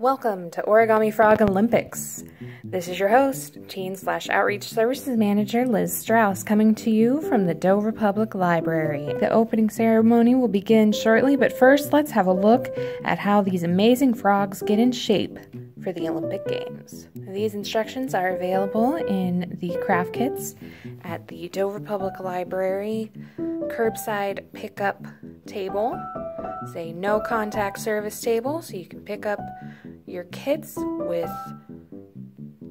Welcome to Origami Frog Olympics. This is your host, Teen slash Outreach Services Manager Liz Strauss, coming to you from the Dover Public Library. The opening ceremony will begin shortly, but first let's have a look at how these amazing frogs get in shape for the Olympic Games. These instructions are available in the craft kits at the Dover Public Library curbside pickup table. It's a no contact service table, so you can pick up your kits with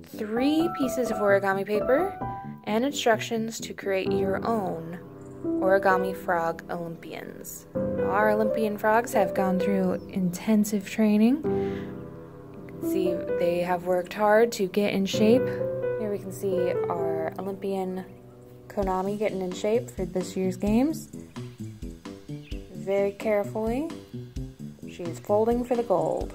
three pieces of origami paper and instructions to create your own origami frog Olympians. Our Olympian frogs have gone through intensive training. See they have worked hard to get in shape. Here we can see our Olympian Konami getting in shape for this year's games. Very carefully, she's folding for the gold.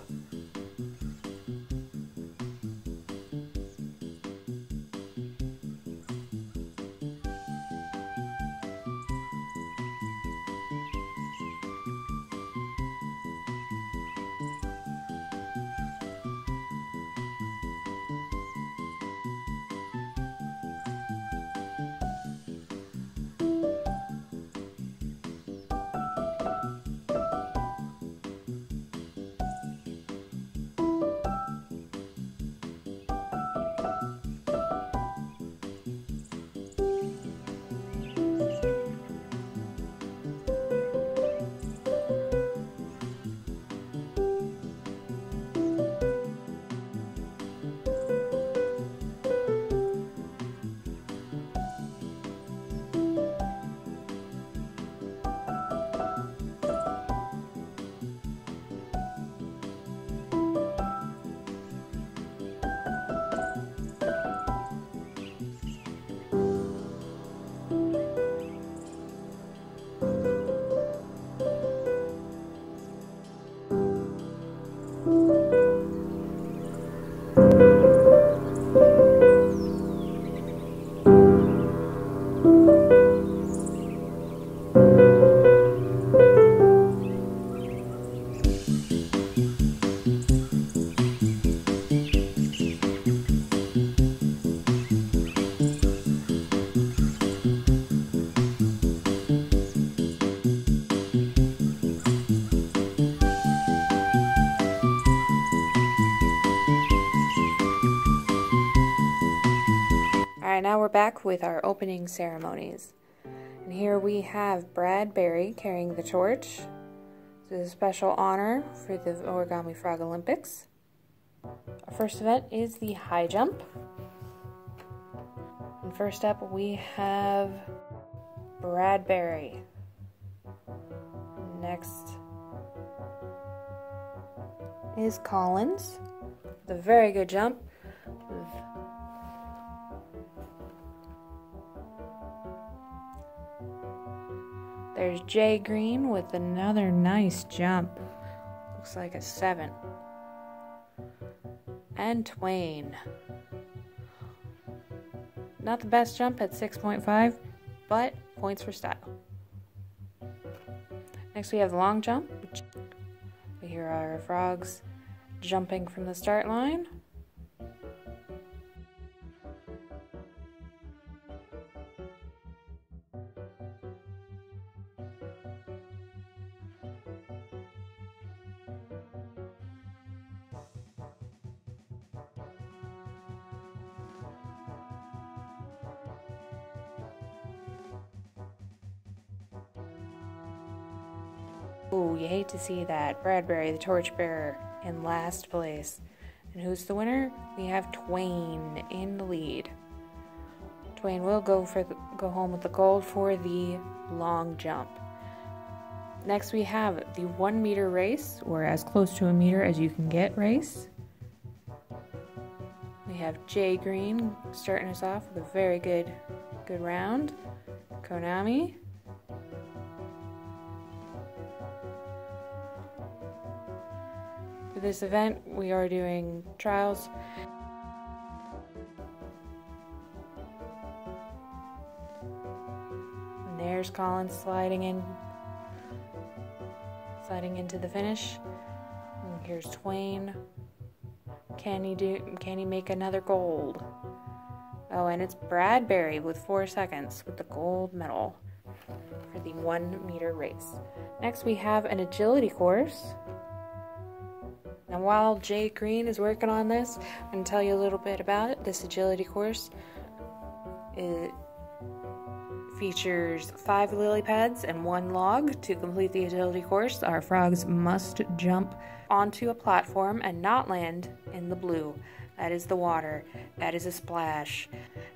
Alright, now we're back with our opening ceremonies. And here we have Bradbury carrying the torch. This is a special honor for the Origami Frog Olympics. Our first event is the high jump. And first up we have Bradbury. Next is Collins. The very good jump. Jay Green with another nice jump. Looks like a seven. And Twain. Not the best jump at 6.5, but points for style. Next we have the long jump. We hear our frogs jumping from the start line. Ooh, you hate to see that. Bradbury, the torchbearer, in last place. And who's the winner? We have Twain in the lead. Twain will go for the, go home with the gold for the long jump. Next, we have the one meter race, or as close to a meter as you can get race. We have Jay Green starting us off with a very good, good round. Konami. This event, we are doing trials. And there's Collins sliding in, sliding into the finish. And here's Twain can he do? Can he make another gold? Oh, and it's Bradbury with four seconds with the gold medal for the one meter race. Next, we have an agility course. Now, while Jay Green is working on this, I'm going to tell you a little bit about it. This agility course it features five lily pads and one log. To complete the agility course, our frogs must jump onto a platform and not land in the blue. That is the water. That is a splash.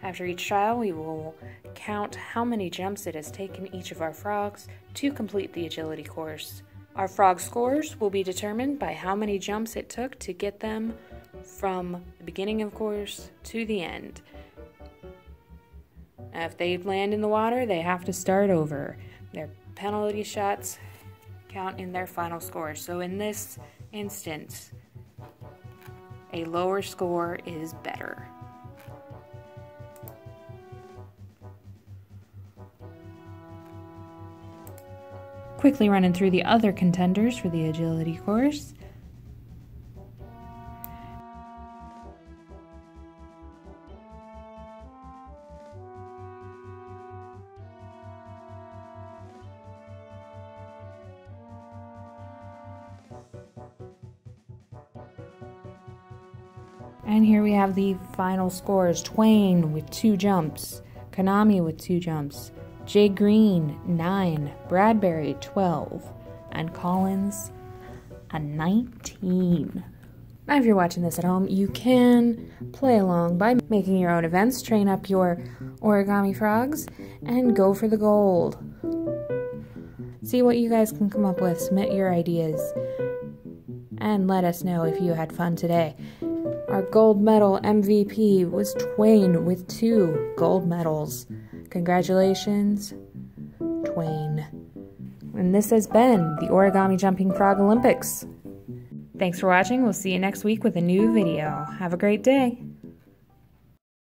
After each trial, we will count how many jumps it has taken each of our frogs to complete the agility course. Our frog scores will be determined by how many jumps it took to get them from the beginning of course to the end. Now, if they land in the water, they have to start over. Their penalty shots count in their final score. So in this instance, a lower score is better. Quickly running through the other contenders for the agility course. And here we have the final scores. Twain with two jumps, Konami with two jumps, Jay Green, 9, Bradbury, 12, and Collins, a 19. Now, if you're watching this at home, you can play along by making your own events, train up your origami frogs, and go for the gold. See what you guys can come up with, submit your ideas, and let us know if you had fun today. Our gold medal MVP was Twain with two gold medals. Congratulations, Twain. And this has been the Origami Jumping Frog Olympics. Thanks for watching. We'll see you next week with a new video. Have a great day.